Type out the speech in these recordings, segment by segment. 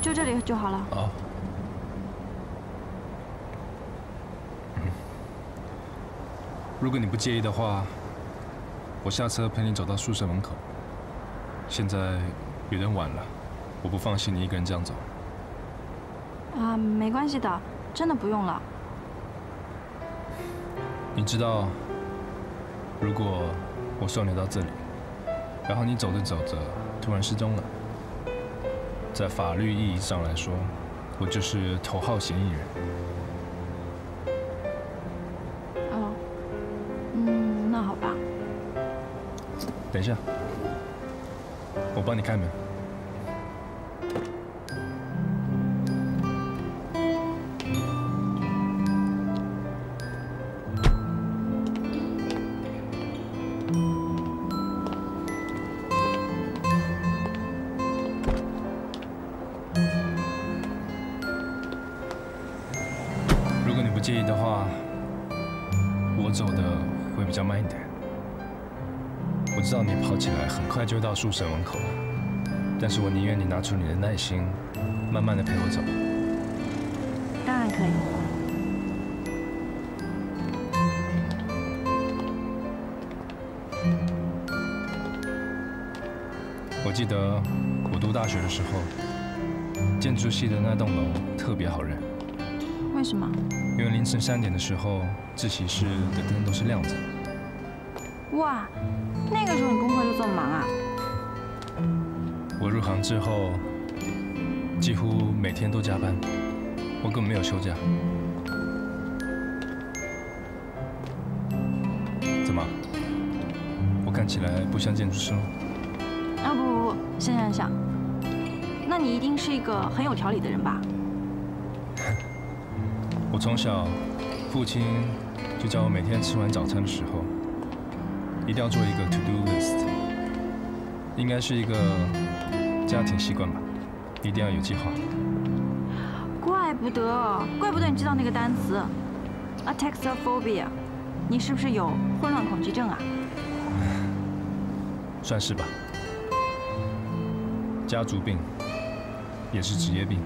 就这里就好了。哦。如果你不介意的话，我下车陪你走到宿舍门口。现在有点晚了，我不放心你一个人这样走。啊，没关系的，真的不用了。你知道，如果我送你到这里，然后你走着走着突然失踪了，在法律意义上来说，我就是头号嫌疑人。哦，嗯，那好吧。等一下，我帮你开门。快就到宿舍门口了，但是我宁愿你拿出你的耐心，慢慢的陪我走。当然可以。我记得我读大学的时候，建筑系的那栋楼特别好认，为什么？因为凌晨三点的时候，自习室的灯都是亮着。哇，那个时候你功课就这么忙啊？我入行之后，几乎每天都加班，我根本没有休假。怎么？我看起来不像建筑师吗？啊不不不，想想想，那你一定是一个很有条理的人吧？我从小，父亲就叫我每天吃完早餐的时候，一定要做一个 to do list，应该是一个家庭习惯吧，一定要有计划。怪不得，怪不得你知道那个单词，ataxophobia，你是不是有混乱恐惧症啊？算是吧。家族病，也是职业病。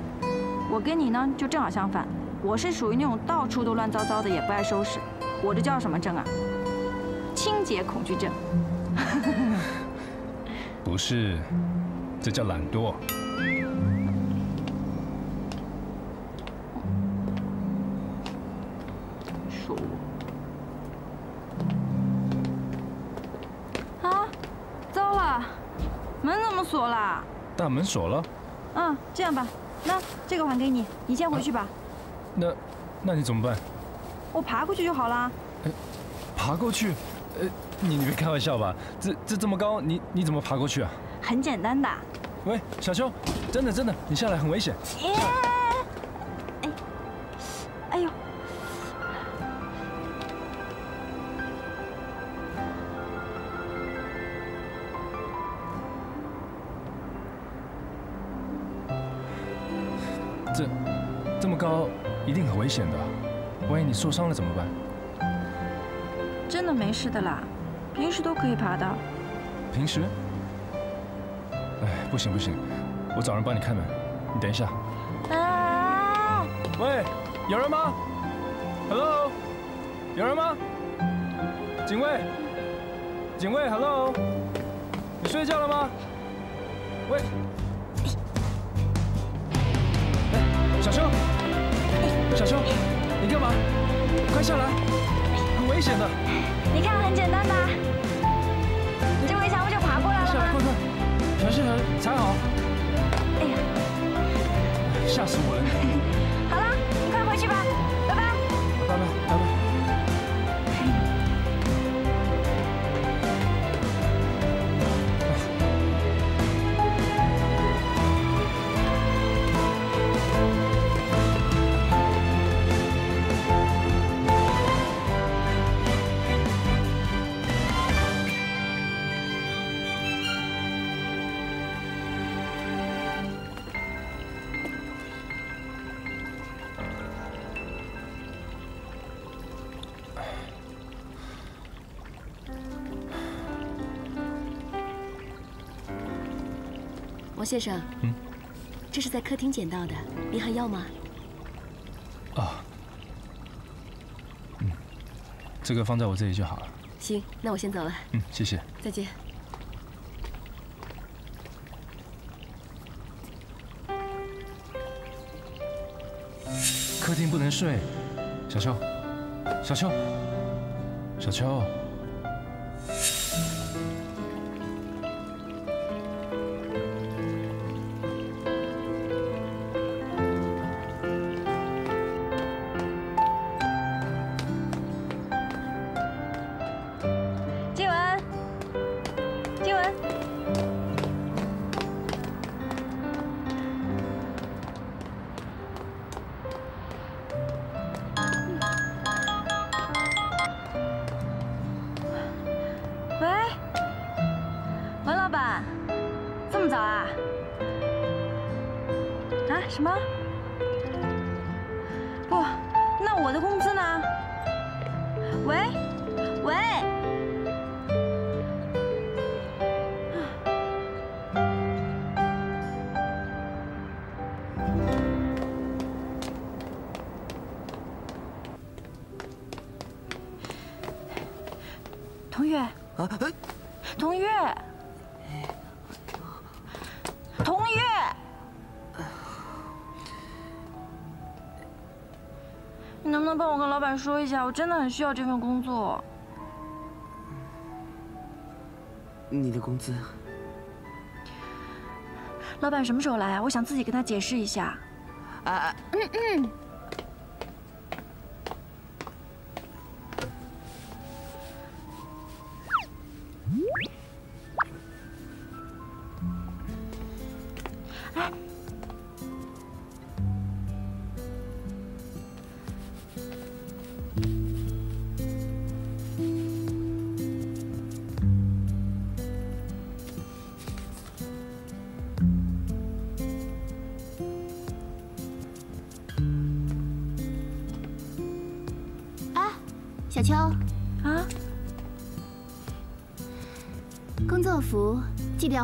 我跟你呢就正好相反，我是属于那种到处都乱糟糟的，也不爱收拾。我这叫什么症啊？清洁恐惧症。不是，这叫懒惰。说我。啊，糟了，门怎么锁了？大门锁了。嗯，这样吧，那这个还给你，你先回去吧。那，那你怎么办？我爬过去就好啦。爬过去？呃，你你别开玩笑吧？这这这么高，你你怎么爬过去啊？很简单的。喂，小秋，真的真的，你下来很危险。耶！哎，哎呦，这这么高，一定很危险的。万一你受伤了怎么办？真的没事的啦，平时都可以爬的。平时？哎，不行不行，我找人帮你开门。你等一下。啊！喂，有人吗？Hello，有人吗？警卫，警卫，Hello，你睡觉了吗？喂，哎，小秋，小秋，你干嘛？快下来，很危险的。你看很简单吧？你这围墙不就爬过来了吗？是，快小心点，踩好。哎呀，吓死我了，王先生，嗯这是在客厅捡到的，您还要吗？啊，嗯，这个放在我这里就好了。行，那我先走了。嗯，谢谢。再见。客厅不能睡，小秋，小秋，小秋。说一下，我真的很需要这份工作。你的工资？老板什么时候来啊？我想自己跟他解释一下。啊，嗯嗯。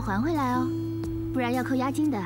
要还回来哦，不然要扣押金的。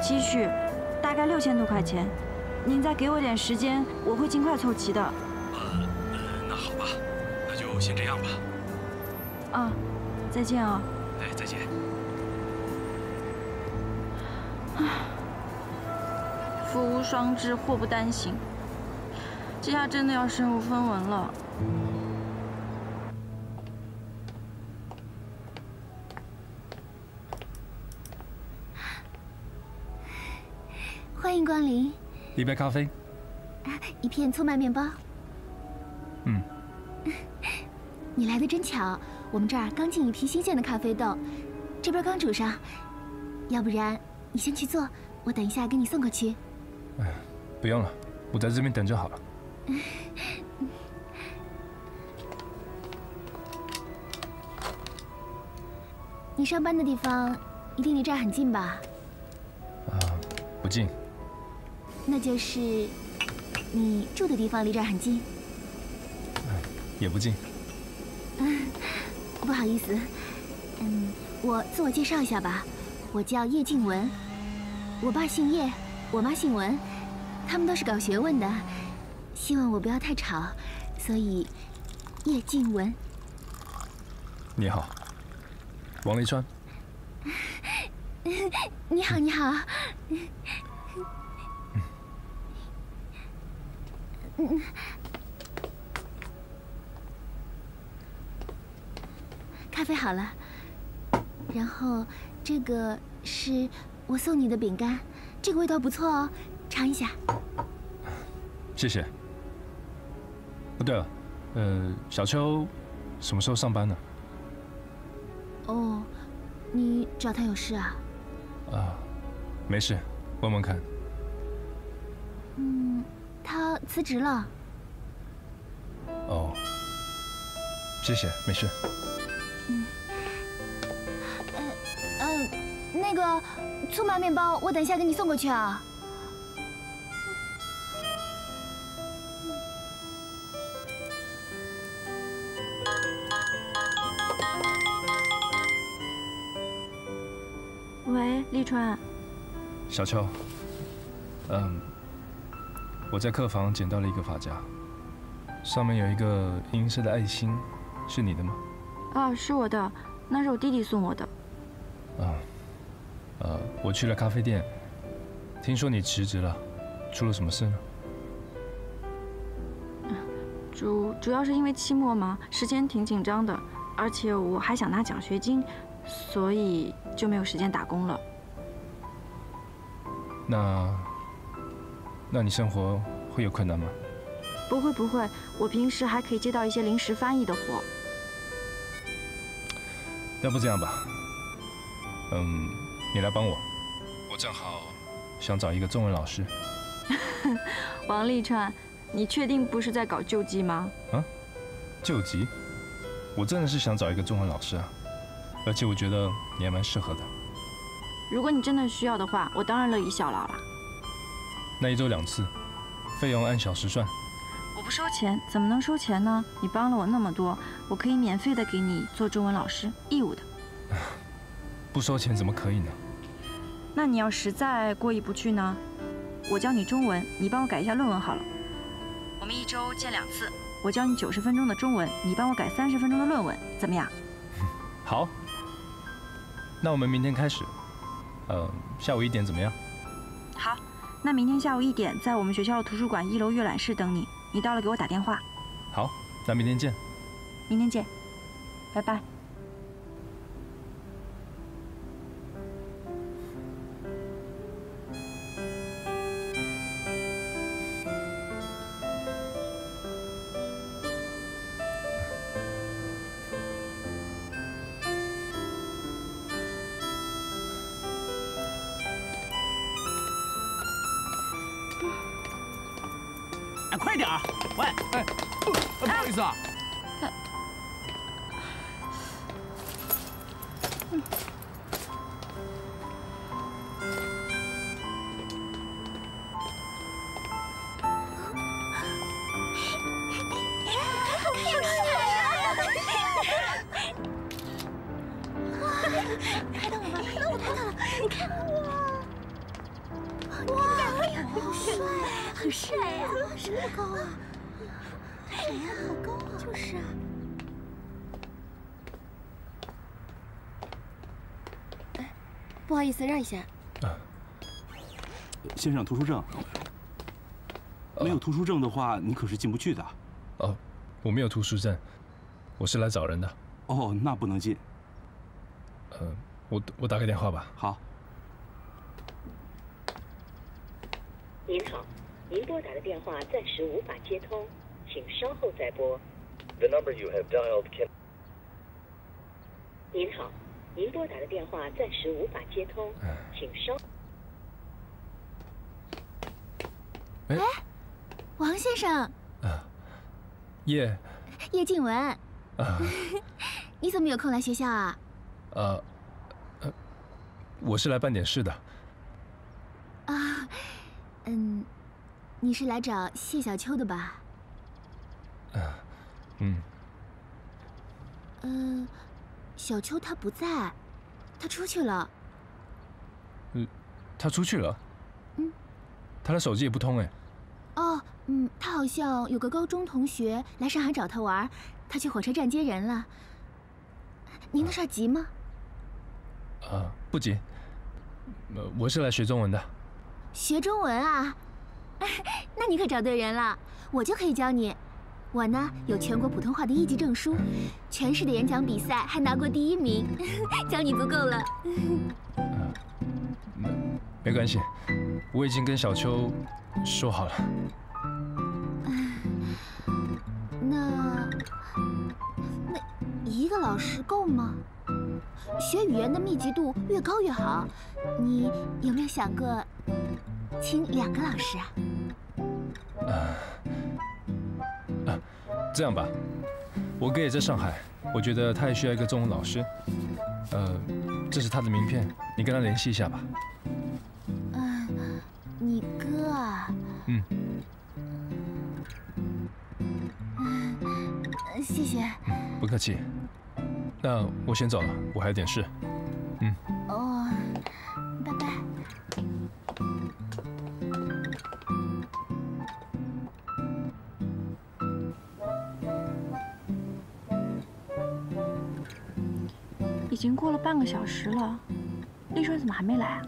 积蓄大概六千多块钱，您再给我点时间，我会尽快凑齐的。呃，那好吧，那就先这样吧。啊，再见啊。哎，再见。唉，福无双至，祸不单行，这下真的要身无分文了。一杯咖啡，一片粗麦面包。嗯，你来的真巧，我们这儿刚进一批新鲜的咖啡豆，这边刚煮上。要不然你先去做，我等一下给你送过去。哎，不用了，我在这边等就好了。你上班的地方一定离这儿很近吧？啊，不近。那就是你住的地方离这儿很近，也不近。嗯不好意思，嗯，我自我介绍一下吧，我叫叶静文，我爸姓叶，我妈姓文，他们都是搞学问的，希望我不要太吵，所以叶静文。你好，王立川。你好，你好。嗯。咖啡好了，然后这个是我送你的饼干，这个味道不错哦，尝一下。谢谢。哦，对了，呃，小秋什么时候上班呢？哦，你找他有事啊？啊，没事，问问看。嗯，他辞职了。哦，谢谢，没事。嗯，呃，呃，那个粗麻面包，我等一下给你送过去啊。喂，立川。小秋，嗯，我在客房捡到了一个发夹，上面有一个银色的爱心，是你的吗？啊，是我的，那是我弟弟送我的。啊，呃，我去了咖啡店，听说你辞职了，出了什么事呢？主主要是因为期末嘛，时间挺紧张的，而且我还想拿奖学金，所以就没有时间打工了。那，那你生活会有困难吗？不会不会，我平时还可以接到一些临时翻译的活。要不这样吧，嗯，你来帮我，我正好想找一个中文老师。王立川，你确定不是在搞救济吗？啊，救济？我真的是想找一个中文老师啊，而且我觉得你还蛮适合的。如果你真的需要的话，我当然乐意效劳了。那一周两次，费用按小时算。我不收钱，怎么能收钱呢？你帮了我那么多，我可以免费的给你做中文老师，义务的。不收钱怎么可以呢？那你要实在过意不去呢？我教你中文，你帮我改一下论文好了。我们一周见两次，我教你九十分钟的中文，你帮我改三十分钟的论文，怎么样？好。那我们明天开始，呃，下午一点怎么样？好，那明天下午一点在我们学校图书馆一楼阅览室等你。你到了给我打电话。好，那明天见。明天见，拜拜。不好意思，让一下。先生，图书证。没有图书证的话，你可是进不去的。哦，我没有图书证，我是来找人的。哦，那不能进。呃，我我打个电话吧。好。您好，您拨打的电话暂时无法接通，请稍后再拨。The number you have dialed can。您好。您拨打的电话暂时无法接通，请稍。哎，王先生。啊，叶。叶静文。啊。你怎么有空来学校啊？呃，我是来办点事的。啊，嗯，你是来找谢小秋的吧？啊，嗯。嗯。小秋他不在，他出去了。嗯，他出去了。嗯，他的手机也不通哎。哦，嗯，他好像有个高中同学来上海找他玩，他去火车站接人了。您的事急吗？啊，不急。呃，我是来学中文的。学中文啊？那你可找对人了，我就可以教你。我呢有全国普通话的一级证书，全市的演讲比赛还拿过第一名，教你足够了。没没关系，我已经跟小秋说好了。那那一个老师够吗？学语言的密集度越高越好。你有没有想过请两个老师啊？这样吧，我哥也在上海，我觉得他也需要一个中文老师。呃，这是他的名片，你跟他联系一下吧。嗯，你哥啊？嗯。谢谢。不客气。那我先走了，我还有点事。半个小时了，立川怎么还没来啊？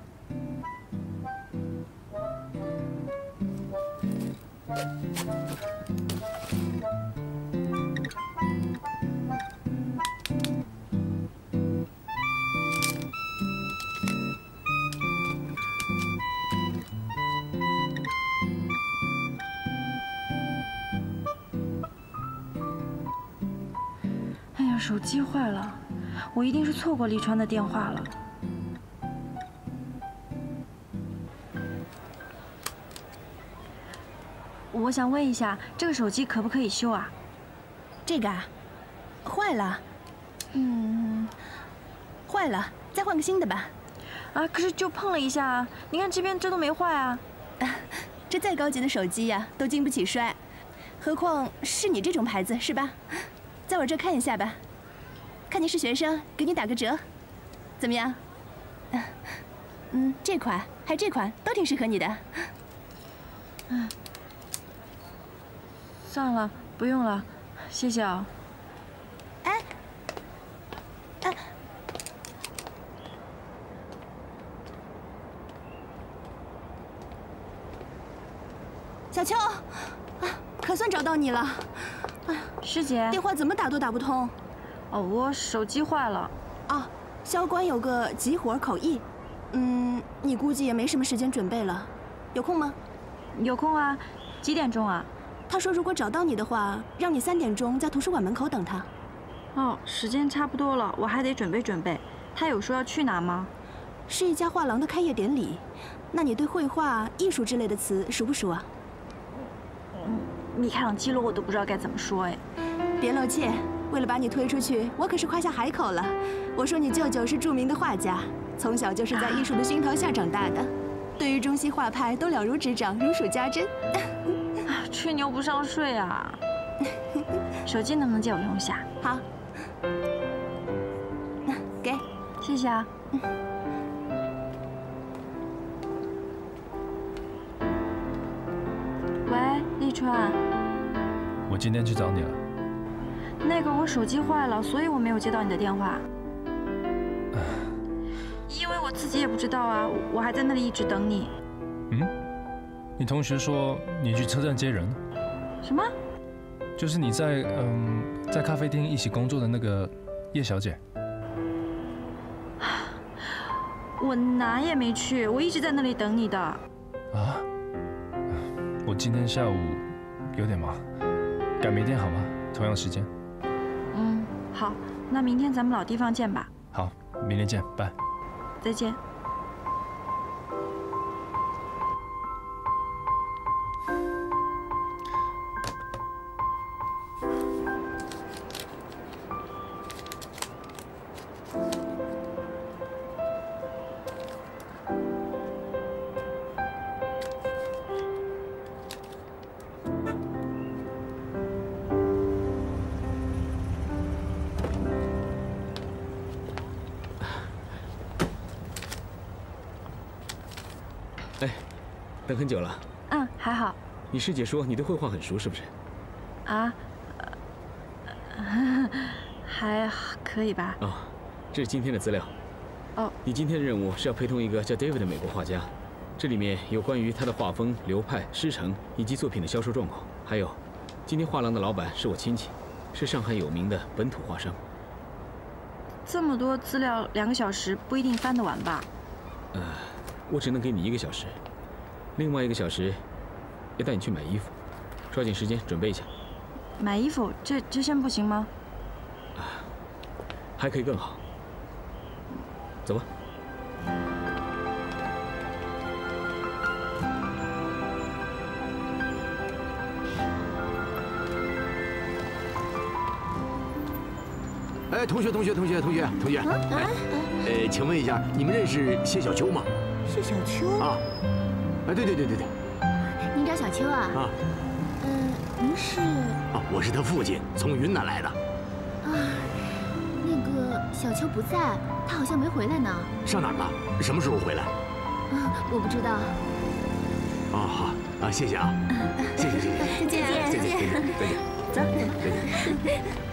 我一定是错过立川的电话了。我想问一下，这个手机可不可以修啊？这个啊，坏了。嗯，坏了，再换个新的吧。啊，可是就碰了一下，你看这边这都没坏啊。这再高级的手机呀，都经不起摔，何况是你这种牌子，是吧？在我这看一下吧。看你是学生，给你打个折，怎么样？嗯，这款还这款都挺适合你的。嗯，算了，不用了，谢谢啊。哎，哎，小秋，啊，可算找到你了。哎，师姐，电话怎么打都打不通。哦，我手机坏了。啊，萧关有个急活口译，嗯，你估计也没什么时间准备了，有空吗？有空啊，几点钟啊？他说如果找到你的话，让你三点钟在图书馆门口等他。哦，时间差不多了，我还得准备准备。他有说要去哪吗？是一家画廊的开业典礼。那你对绘画、艺术之类的词熟不熟啊？嗯，米开朗基罗我都不知道该怎么说哎。别露怯。为了把你推出去，我可是夸下海口了。我说你舅舅是著名的画家，从小就是在艺术的熏陶下长大的，对于中西画派都了如指掌，如数家珍。吹牛不上税啊！手机能不能借我用一下？好，给，谢谢啊。喂，立川。我今天去找你了。那个我手机坏了，所以我没有接到你的电话。因为我自己也不知道啊，我还在那里一直等你。嗯？你同学说你去车站接人？什么？就是你在嗯在咖啡厅一起工作的那个叶小姐。我哪也没去，我一直在那里等你的。啊？我今天下午有点忙，改明天好吗？同样时间。好，那明天咱们老地方见吧。好，明天见，拜。再见。等很久了。嗯，还好。你师姐说你对绘画很熟，是不是？啊，呃 还可以吧。哦，这是今天的资料。哦，你今天的任务是要陪同一个叫 David 的美国画家，这里面有关于他的画风、流派、师承以及作品的销售状况，还有，今天画廊的老板是我亲戚，是上海有名的本土画商。这么多资料，两个小时不一定翻得完吧？呃，我只能给你一个小时，另外一个小时要带你去买衣服，抓紧时间准备一下。买衣服，这这先不行吗？啊还可以更好。走吧。哎，同学，同学，同学，同学，同学，哎，呃，请问一下，你们认识谢小秋吗？谢小秋啊？哎，对对对对对。您找小秋啊？啊。呃，您是？啊，我是他父亲，从云南来的。啊，那个小秋不在，他好像没回来呢。上哪儿了？什么时候回来？啊，我不知道。哦，好啊，谢谢啊，谢谢谢谢，再见再见再见再见，走，再见。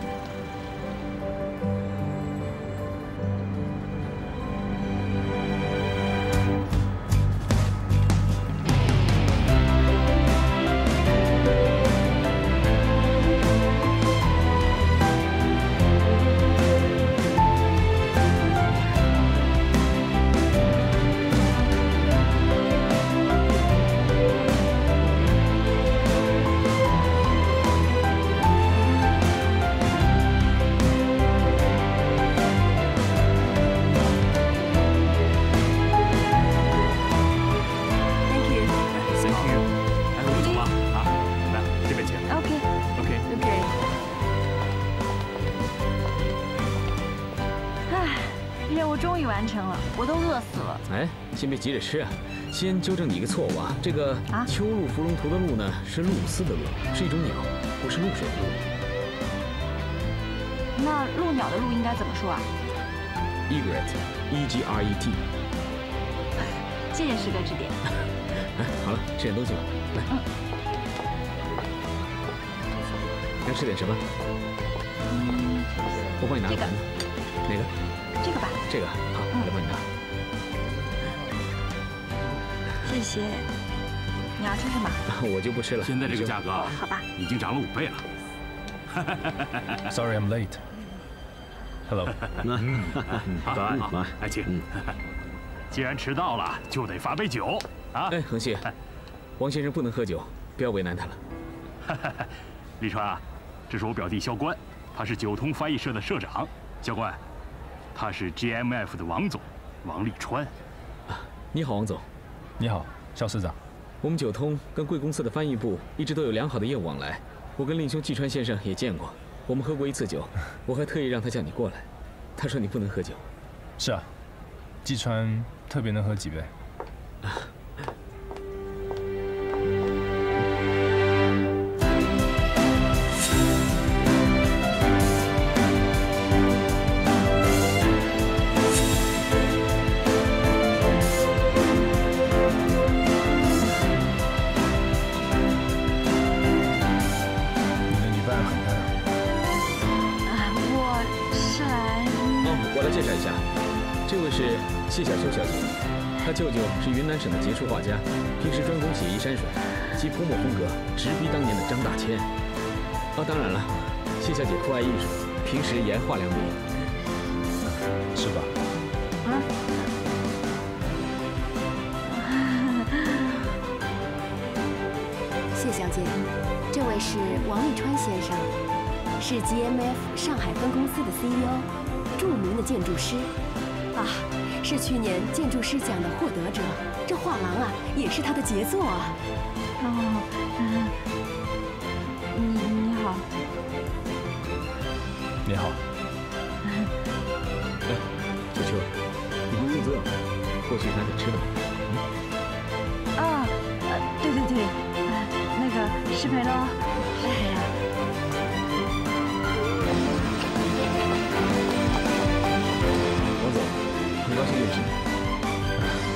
先别急着吃啊，先纠正你一个错误啊。这个“秋鹭芙蓉图”的“鹭”呢，是露丝的“露”，是一种鸟，不是露水的“露”。那鹭鸟的“鹭”应该怎么说啊？Egret，E G R E T。谢谢师哥指点。哎，好了，吃点东西吧，来。嗯。要吃点什么？嗯，我帮你拿个这个。哪个？这个吧。这个好，我来帮你拿。谢谢。你要吃什么？我就不吃了。现在这个价格啊，好吧，已经涨了五倍了。Sorry, I'm late. Hello. 嗯，早安好，好来请。既然迟到了，就得罚杯酒啊！哎，恒信，王先生不能喝酒，不要为难他了。李川啊，这是我表弟萧关，他是九通翻译社的社长。萧关，他是 GMF 的王总，王立川。你好，王总。你好，肖市长。我们九通跟贵公司的翻译部一直都有良好的业务往来，我跟令兄季川先生也见过，我们喝过一次酒，我还特意让他叫你过来，他说你不能喝酒。是啊，季川特别能喝几杯。啊，当然了，谢小姐酷爱艺术，平时也爱画两笔。是吧？啊 谢小姐，这位是王立川先生，是 GMF 上海分公司的 CEO，著名的建筑师，啊，是去年建筑师奖的获得者。这画廊啊，也是他的杰作啊。哦，你好。哎，小秋，你不肚子饿吗？过去拿点吃的吧。啊，呃，对对对，呃，那个失陪喽，失陪啊。王总，很高兴认识你。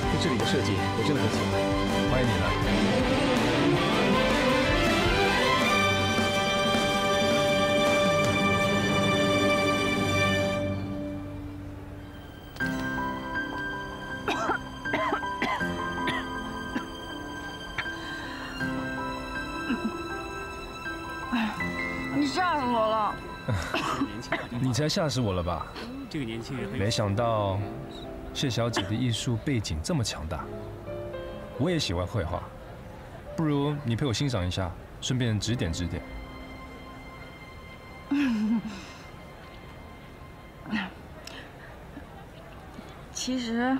对这里的设计，我真的很喜欢。欢迎你来。你才吓死我了吧？这个年轻人没想到谢小姐的艺术背景这么强大。我也喜欢绘画，不如你陪我欣赏一下，顺便指点指点。其实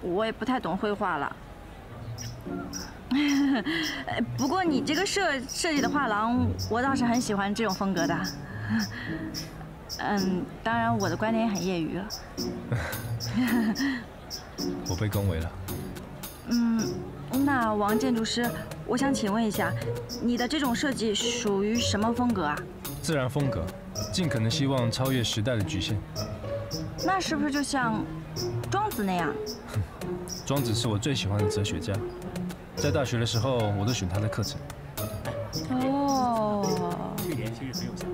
我也不太懂绘画了。不过你这个设设计的画廊，我倒是很喜欢这种风格的。嗯，当然我的观点也很业余了。我被恭维了。嗯，那王建筑师，我想请问一下，你的这种设计属于什么风格啊？自然风格，尽可能希望超越时代的局限。那是不是就像庄子那样？庄子是我最喜欢的哲学家，在大学的时候我都选他的课程。哦。这个年轻人很有想法。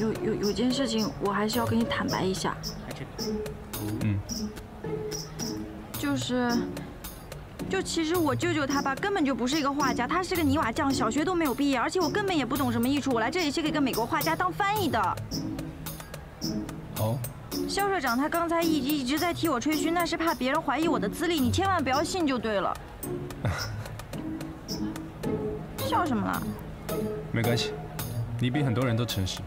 有有有件事情，我还是要跟你坦白一下。嗯。就是，就其实我舅舅他吧，根本就不是一个画家，他是个泥瓦匠，小学都没有毕业，而且我根本也不懂什么艺术。我来这里是给一个美国画家当翻译的。哦。肖社长他刚才一一直在替我吹嘘，那是怕别人怀疑我的资历，你千万不要信就对了。笑什么了？没关系，你比很多人都诚实。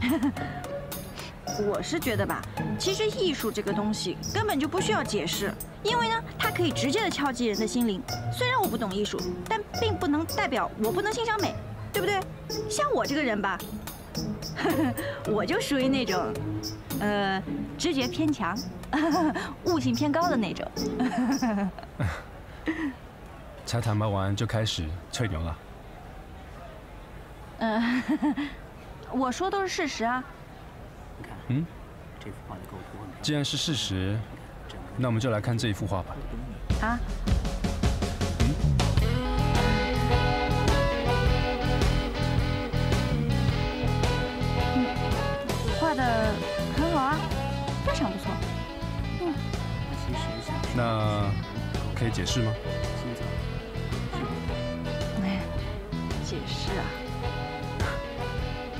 我是觉得吧，其实艺术这个东西根本就不需要解释，因为呢，它可以直接的敲击人的心灵。虽然我不懂艺术，但并不能代表我不能欣赏美，对不对？像我这个人吧，我就属于那种，呃，直觉偏强，悟性偏高的那种。才坦白完就开始吹牛了？嗯，我说都是事实啊。嗯，既然是事实，那我们就来看这一幅画吧。啊？嗯，画的很好啊，非常不错。嗯，那可以解释吗？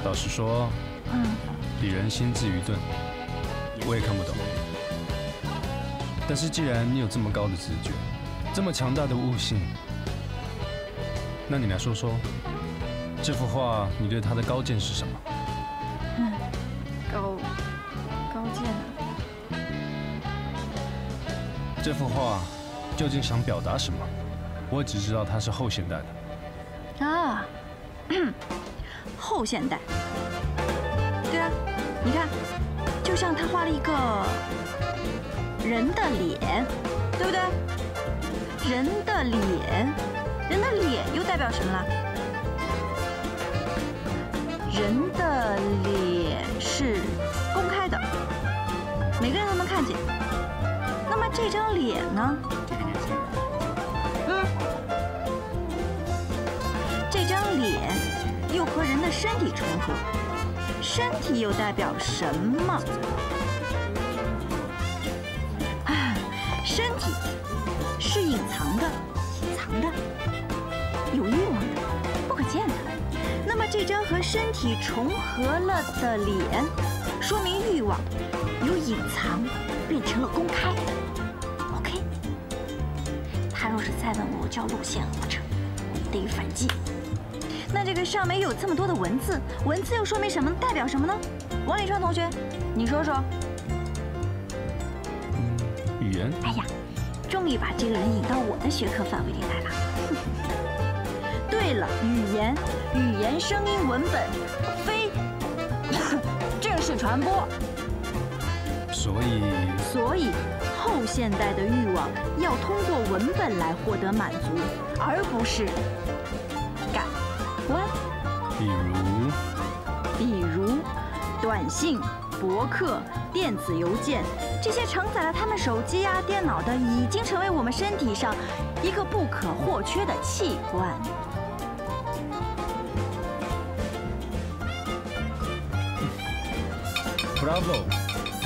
老实说，嗯。鄙人心智愚钝，我也看不懂。但是既然你有这么高的直觉，这么强大的悟性，那你来说说，这幅画你对它的高见是什么？高高见啊这幅画究竟想表达什么？我只知道它是后现代的。啊，后现代。对啊，你看，就像他画了一个人的脸，对不对？人的脸，人的脸又代表什么了？人的脸是公开的，每个人都能看见。那么这张脸呢？身体重合。身体又代表什么？啊，身体是隐藏的、隐藏的、有欲望的、不可见的。那么这张和身体重合了的脸，说明欲望由隐藏变成了公开。OK，他若是再问我叫路线合成，我得反击。那这个上面有这么多的文字，文字又说明什么？代表什么呢？王立川同学，你说说。语言。哎呀，终于把这个人引到我的学科范围里来了。对了，语言，语言、声音、文本，非 正式传播。所以。所以，后现代的欲望要通过文本来获得满足，而不是。比如，比如，短信、博客、电子邮件，这些承载了他们手机啊、电脑的，已经成为我们身体上一个不可或缺的器官。Bravo！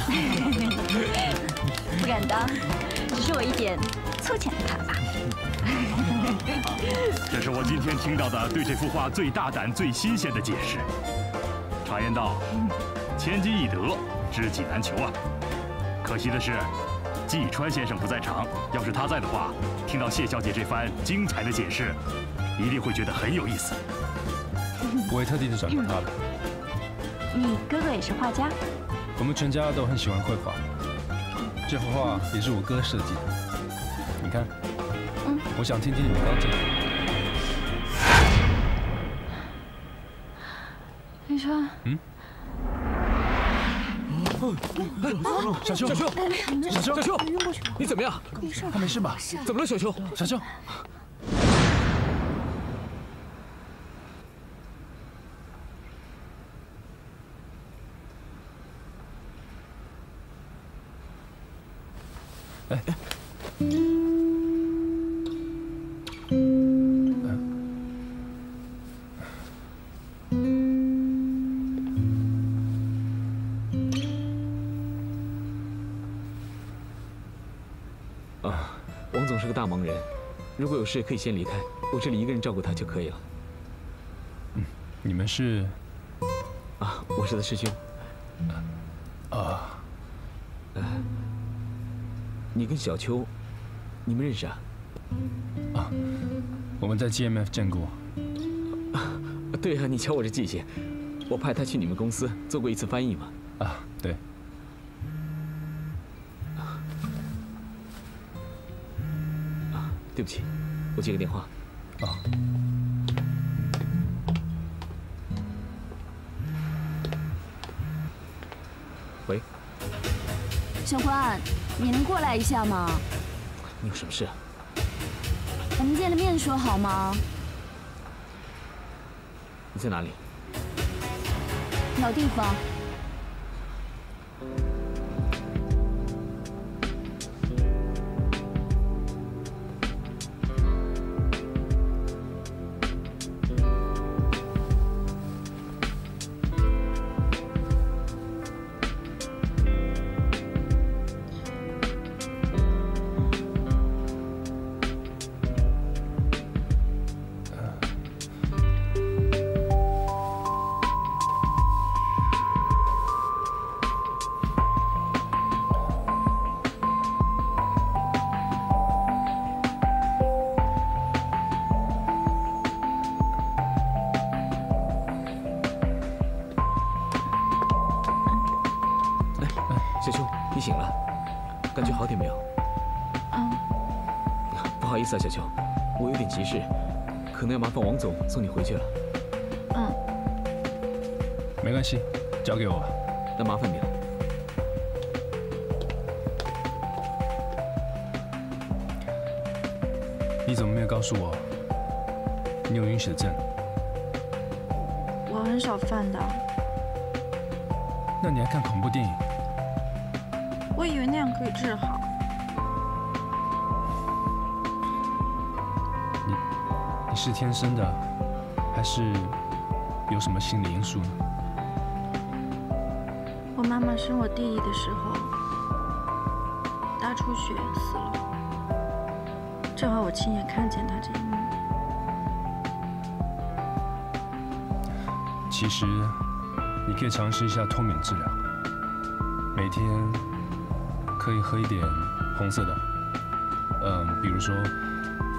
不敢当，只是我一点粗浅的看法。这是我今天听到的对这幅画最大胆、最新鲜的解释。常言道，千金易得，知己难求啊。可惜的是，季川先生不在场。要是他在的话，听到谢小姐这番精彩的解释，一定会觉得很有意思。我也特地去找过他了。你哥哥也是画家？我们全家都很喜欢绘画。这幅画也是我哥设计的。你看，嗯，我想听听你们高见。李川，嗯。小秋，小秋，小秋，小秋，你怎么样？没事，他没事吧？怎么了，小秋？小秋。哎。是个大忙人，如果有事可以先离开，我这里一个人照顾他就可以了。嗯，你们是？啊，我是他师兄。啊。你跟小秋，你们认识啊？啊，我们在 GMF 见过。对啊，你瞧我这记性，我派他去你们公司做过一次翻译嘛。啊，对。不起，我接个电话。啊。喂。小关，你能过来一下吗？你有什么事啊？我们见了面说好吗？你在哪里？老地方。不好意思啊，小秋，我有点急事，可能要麻烦王总送你回去了。嗯。没关系，交给我吧。那麻烦你了。你怎么没有告诉我你有晕血症？我很少犯的。那你还看恐怖电影？我以为那样可以治好。你是天生的，还是有什么心理因素呢？我妈妈生我弟弟的时候大出血死了，正好我亲眼看见他这一幕。其实你可以尝试一下脱敏治疗，每天。可以喝一点红色的，嗯，比如说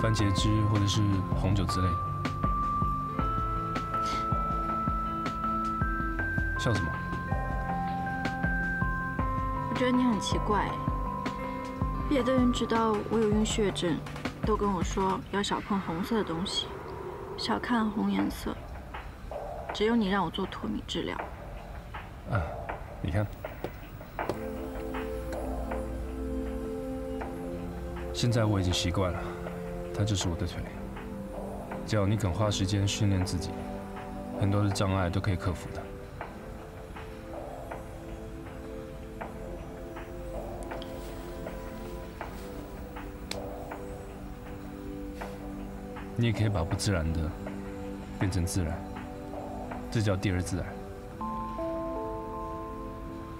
番茄汁或者是红酒之类。笑什么？我觉得你很奇怪，别的人知道我有晕血症，都跟我说要少碰红色的东西，少看红颜色。只有你让我做脱敏治疗。啊，你看。现在我已经习惯了，它就是我的腿。只要你肯花时间训练自己，很多的障碍都可以克服的。你也可以把不自然的变成自然，这叫第二自然。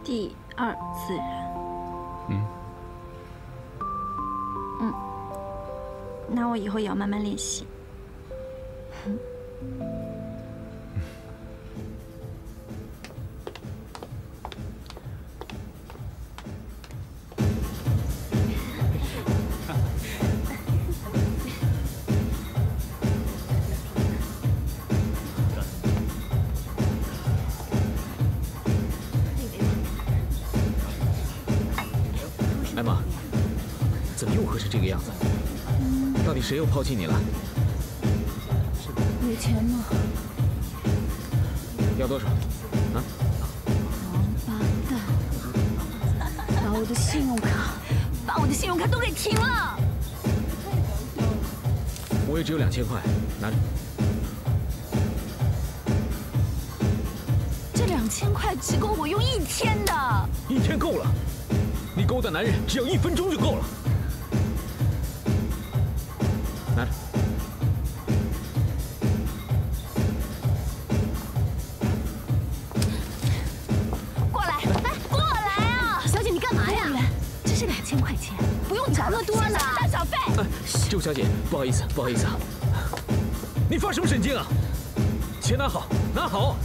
第二自然。嗯。那我以后也要慢慢练习。谁又抛弃你了？有钱吗？要多少？啊？王八蛋！把我的信用卡，把我的信用卡都给停了！我也只有两千块，拿着。这两千块只够我用一天的。一天够了，你勾搭男人只要一分钟就够了。找那么多了，大小费。哎，这位小姐，不好意思，不好意思啊。你发什么神经啊？钱拿好，拿好。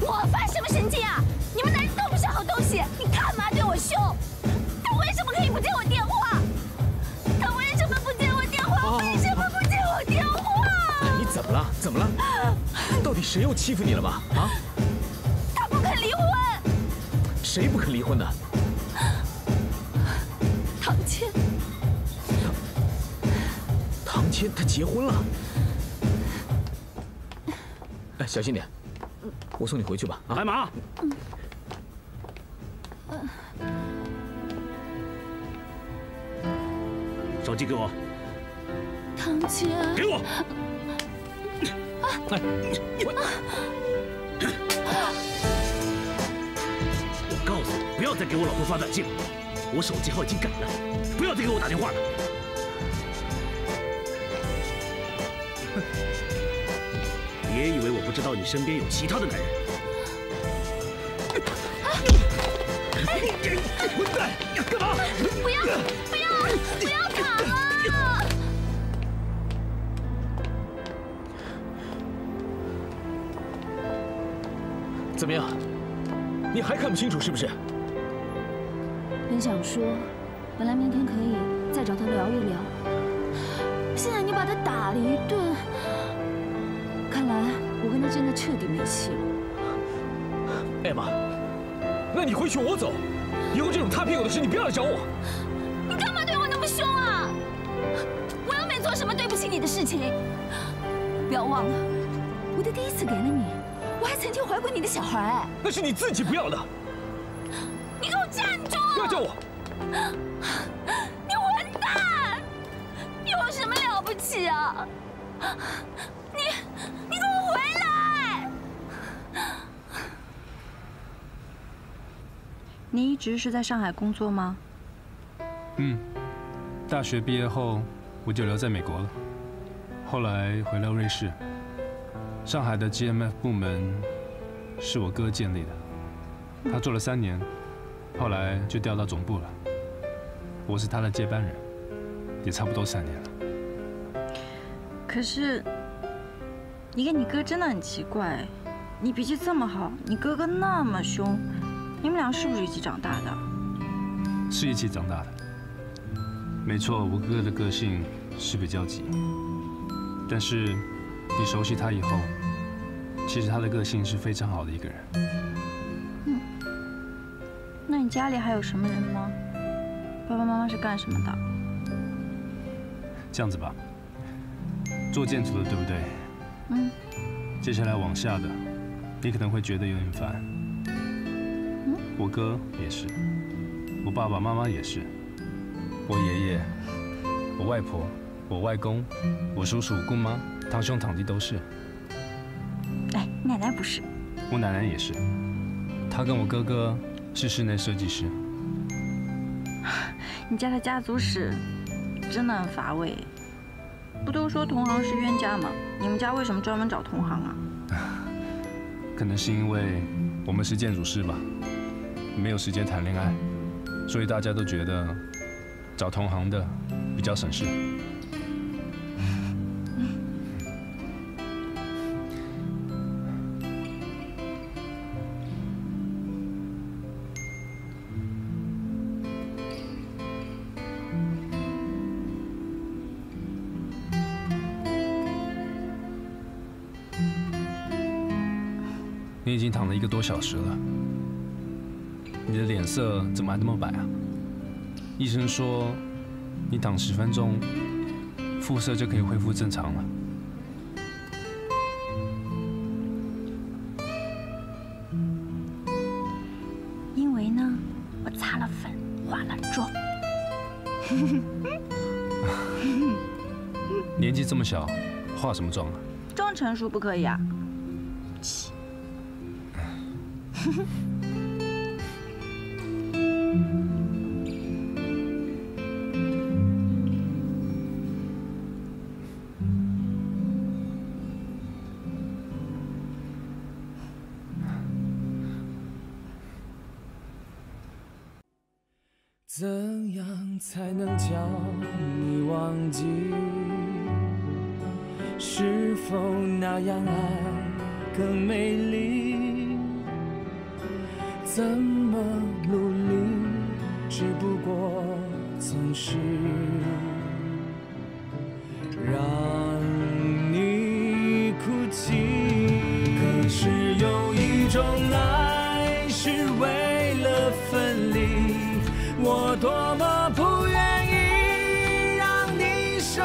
我发什么神经啊？你们男人都不是好东西，你干嘛对我凶？他为什么可以不接我电话？他为什么不接我电话？为什么不接我电话？你怎么了？怎么了？到底谁又欺负你了吗？啊？他不肯离婚。谁不肯离婚呢？唐谦。唐谦他结婚了。哎，小心点，我送你回去吧。啊，艾玛，手机给我，唐谦，给我。哎，我告诉你，不要再给我老婆发短信了，我手机号已经改了，不要再给我打电话了。别以为我不知道你身边有其他的男人。混蛋，干嘛？不要，不要，不要打啊！怎么样？你还看不清楚是不是？本想说，本来明天可以再找他聊一聊，现在你把他打了一顿，我真的彻底没戏了。艾玛，那你回去我走，以后这种擦屁股的事你不要来找我。你干嘛对我那么凶啊？我又没做什么对不起你的事情。不要忘了，我的第一次给了你，我还曾经怀过你的小孩。那是你自己不要的。你给我站住！不要叫我！你一直是在上海工作吗？嗯，大学毕业后我就留在美国了，后来回了瑞士。上海的 GMF 部门是我哥建立的，他做了三年，后来就调到总部了。我是他的接班人，也差不多三年了。可是，你跟你哥真的很奇怪，你脾气这么好，你哥哥那么凶，你们俩是不是一起长大的？是一起长大的，没错，我哥哥的个性是比较急，但是你熟悉他以后，其实他的个性是非常好的一个人。嗯那你家里还有什么人吗？爸爸妈妈是干什么的？这样子吧，做建筑的对不对？嗯。接下来往下的，你可能会觉得有点烦。嗯。我哥也是，我爸爸妈妈也是，我爷爷、我外婆、我外公、我叔叔、姑妈、堂兄堂弟都是。哎，奶奶不是。我奶奶也是，她跟我哥哥是室内设计师。你家的家族史真的很乏味。不都说同行是冤家吗？你们家为什么专门找同行啊？可能是因为我们是建筑师吧，没有时间谈恋爱所以大家都觉得找同行的比较省事。你已经躺了一个多小时了你的脸色怎么还那么白啊？医生说，你躺十分钟，肤色就可以恢复正常了。因为呢，我擦了粉，化了妆。年纪这么小，化什么妆啊？装成熟不可以啊？怎 分离。我多么不愿意让你受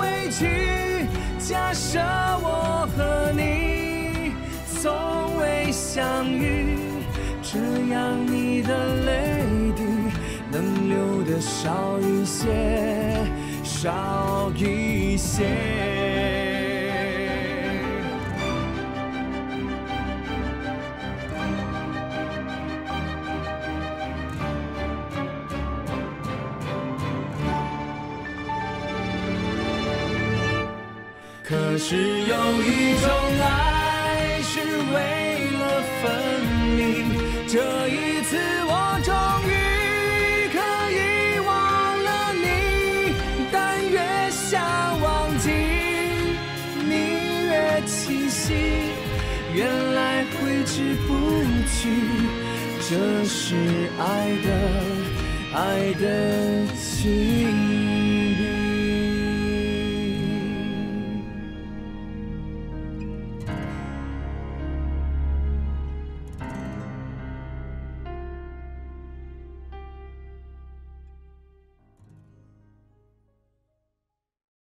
委屈。假设我和你从未相遇，这样你的泪滴能流的少一些，少一些。只有一种爱是为了分离，这一次我终于可以忘了你，但越想忘记，你越清晰，原来挥之不去，这是爱的爱的。